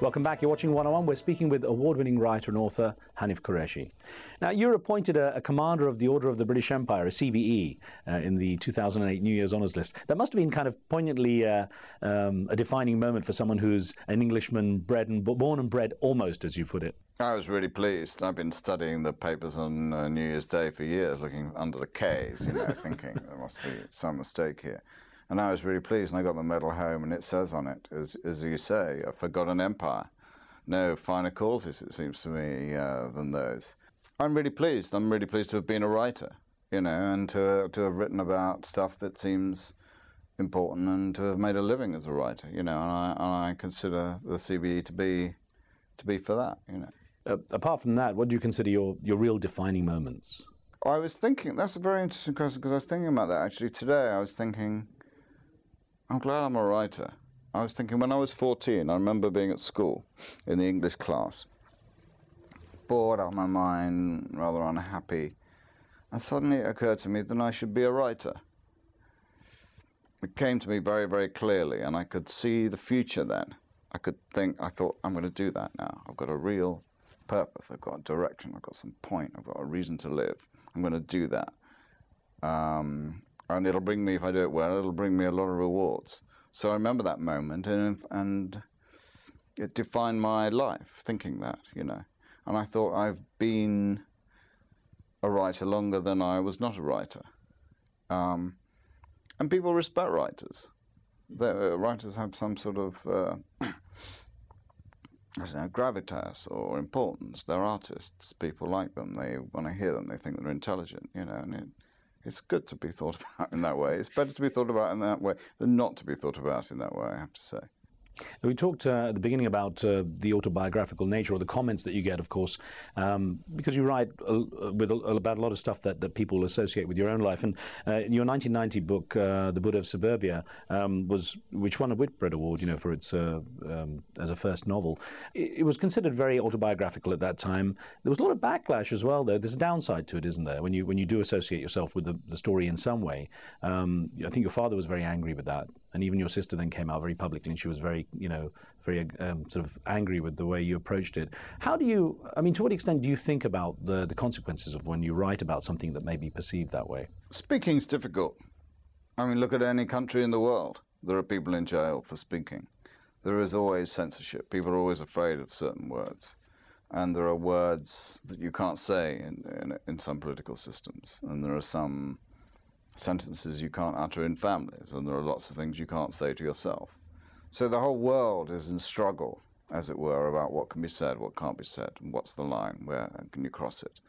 Welcome back. You're watching 101. We're speaking with award winning writer and author Hanif Kureishi. Now, you're appointed a, a, commander of the Order of the British Empire, a CBE, uh, in the 2008 New Year's Honours List. That must have been kind of poignantly uh, um, a defining moment for someone who's an Englishman bred and born and bred almost, as you put it. I was really pleased. I've been studying the papers on uh, New Year's Day for years, looking under the K's, you know, thinking there must be some mistake here. And I was really pleased, and I got the medal home, and it says on it, as, as you say, a forgotten empire. No finer causes, it seems to me, uh, than those. I'm really pleased. I'm really pleased to have been a writer, you know, and to, to have written about stuff that seems important and to have made a living as a writer, you know, and I, and I consider the CBE to be, to be for that, you know. Uh, apart from that, what do you consider your, your real defining moments? I was thinking, that's a very interesting question because I was thinking about that actually today. I was thinking, I'm glad I'm a writer. I was thinking when I was 14, I remember being at school in the English class, bored out of my mind, rather unhappy, and suddenly it occurred to me that I should be a writer. It came to me very, very clearly, and I could see the future then. I could think, I thought, I'm going to do that now. I've got a real purpose, I've got a direction, I've got some point, I've got a reason to live. I'm going to do that. Um, and it'll bring me, if I do it well, it'll bring me a lot of rewards. So I remember that moment, and and it defined my life, thinking that, you know. And I thought I've been a writer longer than I was not a writer. Um, and people respect writers. The, uh, writers have some sort of uh, I don't know, gravitas or importance. They're artists. People like them. They want to hear them. They think they're intelligent, you know. And it, it's good to be thought about in that way. It's better to be thought about in that way than not to be thought about in that way, I have to say. We talked uh, at the beginning about uh, the autobiographical nature or the comments that you get, of course, um, because you write uh, with about a lot of stuff that, that people associate with your own life. And uh, your 1990 book, uh, The Buddha of Suburbia, um, was which won a Whitbread Award, you know, for its uh, um, as a first novel. It, it, was considered very autobiographical at that time. There was a lot of backlash as well, though. There's a downside to it, isn't there? When you when you do associate yourself with the, the story in some way, um, I think your father was very angry with that, and even your sister then came out very publicly, and she was very you know, very um, sort of angry with the way you approached it. How do you, I mean, to what extent do you think about the, the consequences of when you write about something that may be perceived that way? Speaking is difficult. I mean, look at any country in the world. There are people in jail for speaking. There is always censorship. People are always afraid of certain words. And there are words that you can't say in, in, in some political systems. And there are some sentences you can't utter in families. And there are lots of things you can't say to yourself. So the whole world is in struggle, as it were, about what can be said, what can't be said, and what's the line, where can you cross it.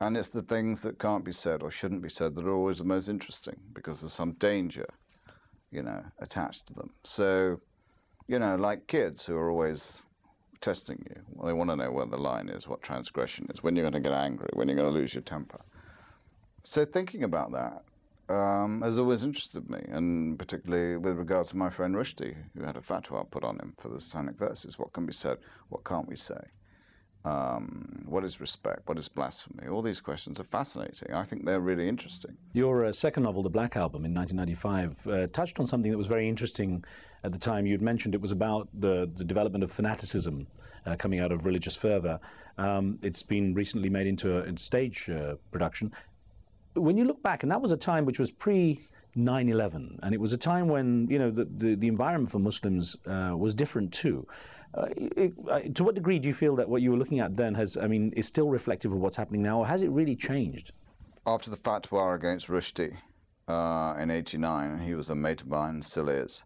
And it's the things that can't be said or shouldn't be said that are always the most interesting because there's some danger, you know, attached to them. So, you know, like kids who are always testing you. Well, they want to know where the line is, what transgression is, when you're going to get angry, when you're going to lose your temper. So thinking about that um, has always interested me, and particularly with regard to my friend Rushdie, who had a fatwa put on him for the Satanic verses. What can be said? What can't we say? Um, what is respect? What is blasphemy? All these questions are fascinating. I think they're really interesting. Your uh, second novel, The Black Album, in 1995, uh, touched on something that was very interesting at the time. You'd mentioned it was about the, the development of fanaticism uh, coming out of religious fervor. Um, it's been recently made into a, a stage uh, production when you look back, and that was a time which was pre 9 11, and it was a time when you know the, the, the environment for Muslims uh, was different too. Uh, it, uh, to what degree do you feel that what you were looking at then has, I mean, is still reflective of what's happening now, or has it really changed? After the fatwa against Rushdie uh, in '89, he was a mate of mine, still is.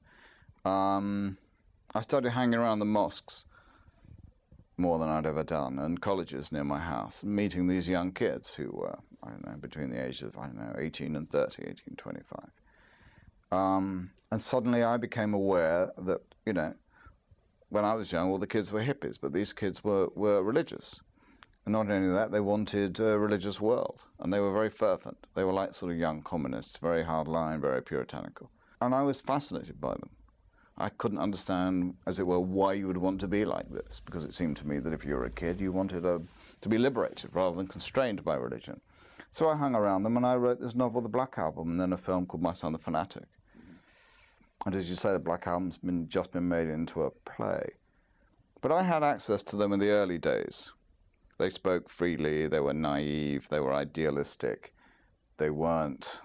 Um, I started hanging around the mosques more than I'd ever done, and colleges near my house, meeting these young kids who were I don't know, between the ages of, I don't know, 18 and 30, 18, 25. Um, and suddenly I became aware that, you know, when I was young, all the kids were hippies, but these kids were, were religious. And not only that, they wanted a religious world, and they were very fervent. They were like sort of young communists, very hardline, very puritanical. And I was fascinated by them. I couldn't understand, as it were, why you would want to be like this, because it seemed to me that if you were a kid, you wanted a, to be liberated rather than constrained by religion. So I hung around them and I wrote this novel, The Black Album, and then a film called My Son the Fanatic. And as you say, The Black Album's been just been made into a play. But I had access to them in the early days. They spoke freely, they were naive, they were idealistic, they weren't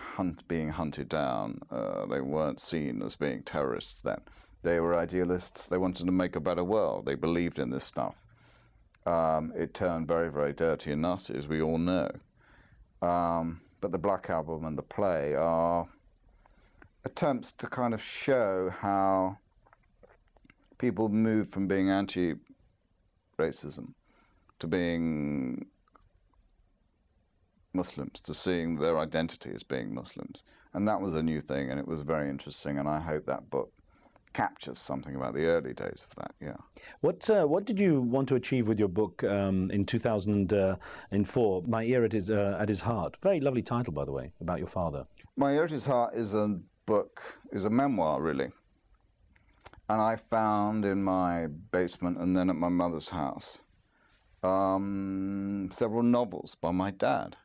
hunt, being hunted down, uh, they weren't seen as being terrorists then. They were idealists, they wanted to make a better world, they believed in this stuff. Um, it turned very, very dirty and nasty, as we all know. Um, but the Black Album and the play are attempts to kind of show how people move from being anti racism to being Muslims, to seeing their identity as being Muslims. And that was a new thing, and it was very interesting, and I hope that book captures something about the early days of that, yeah. What uh, what did you want to achieve with your book um, in 2004, My Ear at His, uh, at His Heart? Very lovely title, by the way, about your father. My Ear at His Heart is a book, is a memoir, really. And I found in my basement and then at my mother's house um, several novels by my dad.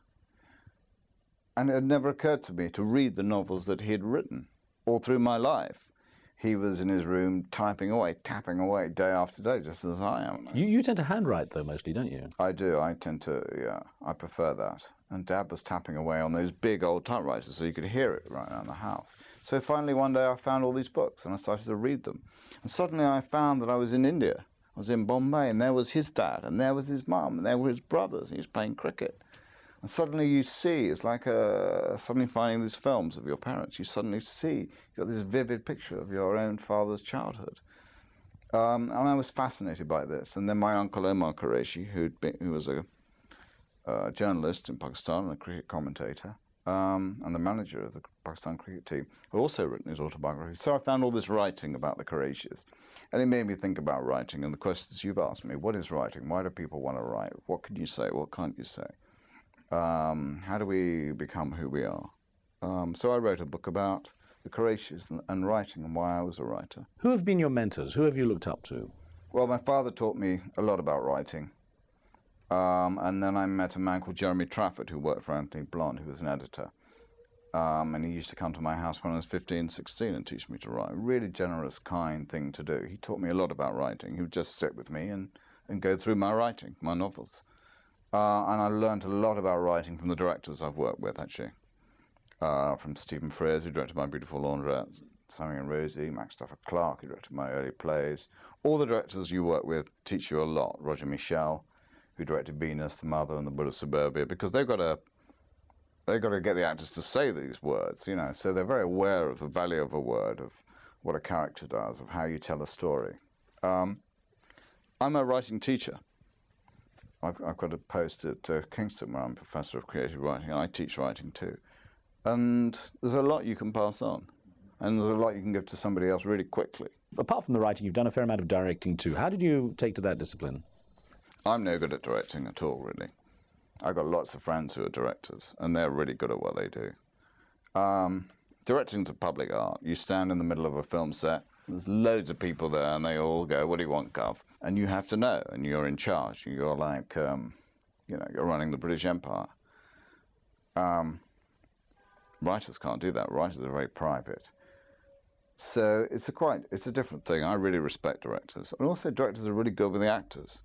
And it had never occurred to me to read the novels that he had written all through my life. He was in his room typing away, tapping away day after day, just as I am. You, you tend to handwrite, though, mostly, don't you? I do. I tend to, yeah. I prefer that. And Dad was tapping away on those big old typewriters so you could hear it right around the house. So finally, one day, I found all these books and I started to read them. And suddenly, I found that I was in India. I was in Bombay, and there was his dad, and there was his mum, and there were his brothers, and he was playing cricket. And suddenly you see, it's like uh, suddenly finding these films of your parents. You suddenly see, you've got this vivid picture of your own father's childhood. Um, and I was fascinated by this. And then my uncle Omar Kureishi, been, who was a journalist in Pakistan and a cricket commentator, um, and the manager of the Pakistan cricket team, had also written his autobiography. So I found all this writing about the Kureishis. And it made me think about writing and the questions you've asked me. What is writing? Why do people want to write? What can you say? What can't you say? Um, how do we become who we are? Um, so I wrote a book about the Kureishis and, and writing and why I was a writer. Who have been your mentors? Who have you looked up to? Well, my father taught me a lot about writing. Um, and then I met a man called Jeremy Trafford who worked for Anthony Blond, who was an editor. Um, and he used to come to my house when I was 15, 16 and teach me to write. A really generous, kind thing to do. He taught me a lot about writing. He would just sit with me and, and go through my writing, my novels. Uh, and I learned a lot about writing from the directors I've worked with, actually. Uh, from Stephen Frears, who directed My Beautiful Laundrette, Sammy and Rosie, Max Stafford Clark, who directed my early plays. All the directors you work with teach you a lot. Roger Michell, who directed Venus, The Mother, and The Buddha of Suburbia, because they've got to they've got to get the actors to say these words, you know. So they're very aware of the value of a word, of what a character does, of how you tell a story. Um, I'm a writing teacher. I've, I've, got a post at uh, Kingston where I'm professor of creative writing. I teach writing too. And there's a lot you can pass on. And there's a lot you can give to somebody else really quickly. Apart from the writing, you've done a fair amount of directing too. How did you take to that discipline? I'm no good at directing at all, really. I've got lots of friends who are directors, and they're really good at what they do. Um, directing's a public art. You stand in the middle of a film set, there's loads of people there, and they all go, What do you want, Gov? And you have to know, and you're in charge. You're like, um, you know, you're running the British Empire. Um, writers can't do that. Writers are very private. So it's a quite, it's a different thing. I really respect directors. And also, directors are really good with the actors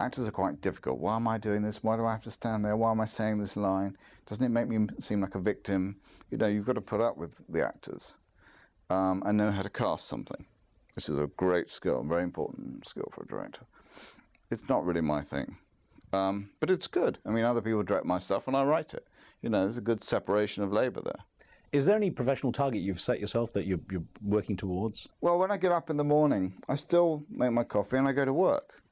actors are quite difficult. Why am I doing this? Why do I have to stand there? Why am I saying this line? Doesn't it make me seem like a victim? You know, you've got to put up with the actors um, and know how to cast something. This is a great skill, very important skill for a director. It's not really my thing, um, but it's good. I mean, other people direct my stuff and I write it. You know, there's a good separation of labour there. Is there any professional target you've set yourself that you're, you're working towards? Well, when I get up in the morning, I still make my coffee and I go to work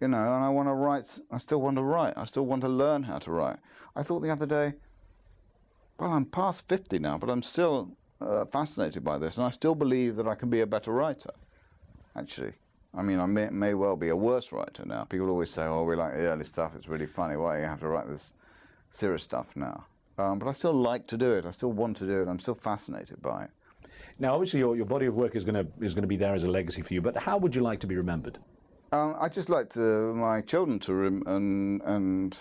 you know, and I want to write, I still want to write, I still want to learn how to write. I thought the other day, well, I'm past 50 now, but I'm still uh, fascinated by this, and I still believe that I can be a better writer, actually. I mean, I may, may well be a worse writer now. People always say, oh, we like the early stuff, it's really funny, why do you have to write this serious stuff now? Um, but I still like to do it, I still want to do it, I'm still fascinated by it. Now, obviously, your, your body of work is going to is going to be there as a legacy for you. But how would you like to be remembered? Um, I just like to, my children to rem- and and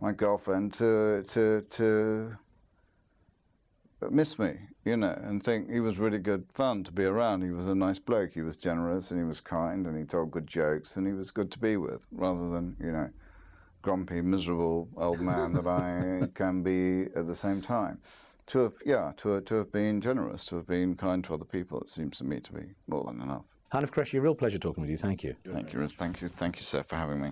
my girlfriend to to to miss me, you know, and think he was really good fun to be around. He was a nice bloke. He was generous and he was kind and he told good jokes and he was good to be with, rather than you know, grumpy, miserable old man that I can be at the same time. To have, yeah, to to have been generous, to have been kind to other people, it seems to me to be more than enough. Hanif Kureishi, a real pleasure talking with you. Thank you. Thank you, Thank you, thank you, sir, for having me.